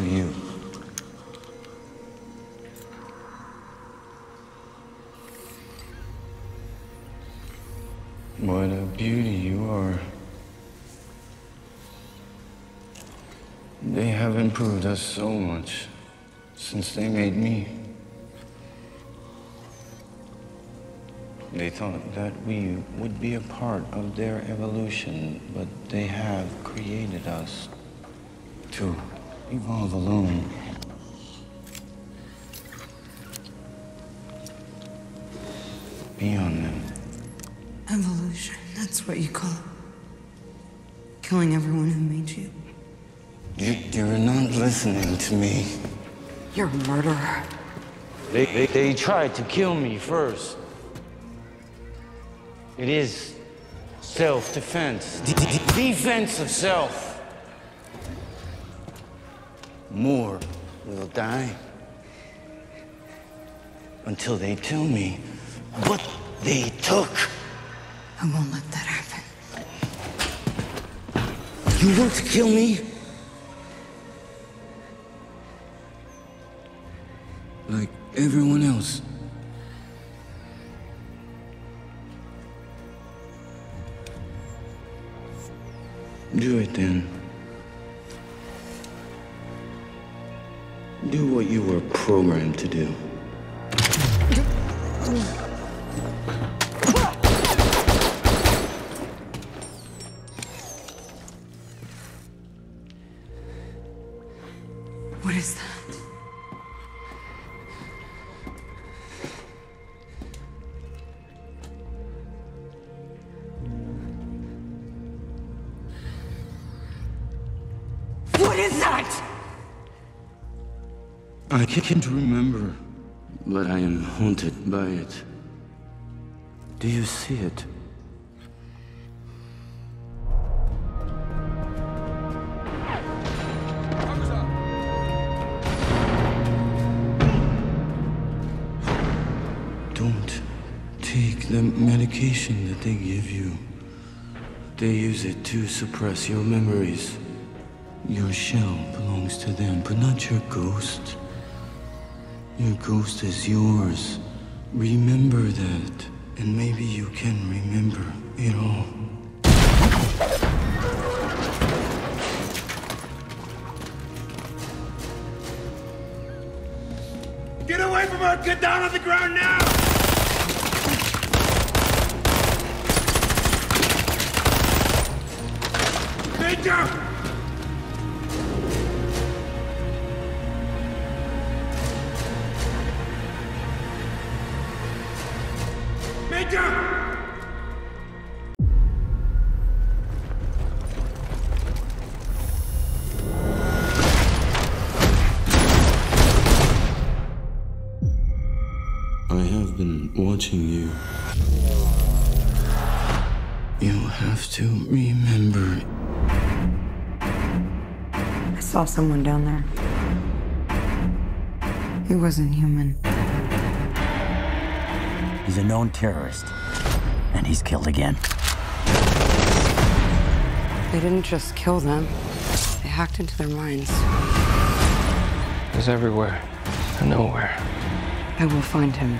to you. What a beauty you are. They have improved us so much since they made me. They thought that we would be a part of their evolution, but they have created us evolve alone. Beyond them. Evolution, that's what you call it. Killing everyone who made you. You, you're not listening to me. You're a murderer. They, they, they tried to kill me first. It is self-defense. D- d- defense of self. More will die. Until they tell me what they took. I won't let that happen. You want to kill me? Like everyone else. Do it then. You were programmed to do. What is that? What is that? I can't remember, but I am haunted by it. Do you see it? Don't take the medication that they give you. They use it to suppress your memories. Your shell belongs to them, but not your ghost. Your ghost is yours. Remember that, and maybe you can remember it all. Get away from her! Get down on the ground now! Major! I have been watching you. You have to remember. I saw someone down there. He wasn't human. He's a known terrorist. And he's killed again. They didn't just kill them, they hacked into their minds. He's everywhere and nowhere. I will find him.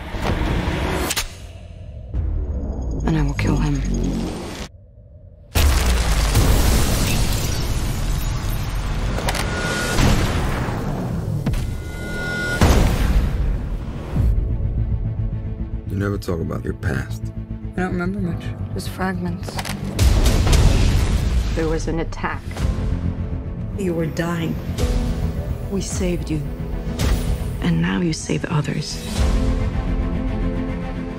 And I will kill him. You never talk about your past. I don't remember much. Just fragments. There was an attack. You were dying. We saved you. And now you save others.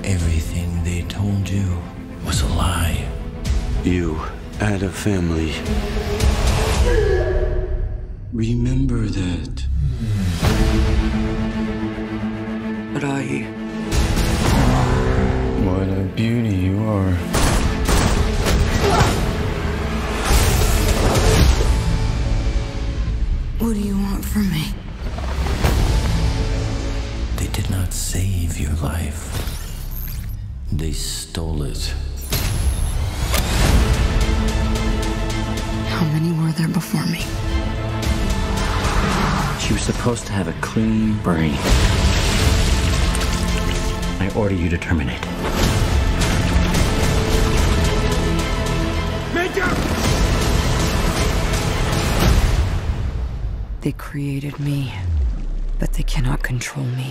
Everything they told you was a lie. You had a family. Remember that. But are you? What a beauty you are. What do you want from me? They did not save your life. They stole it. How many were there before me? She was supposed to have a clean brain. I order you to terminate. They created me, but they cannot control me.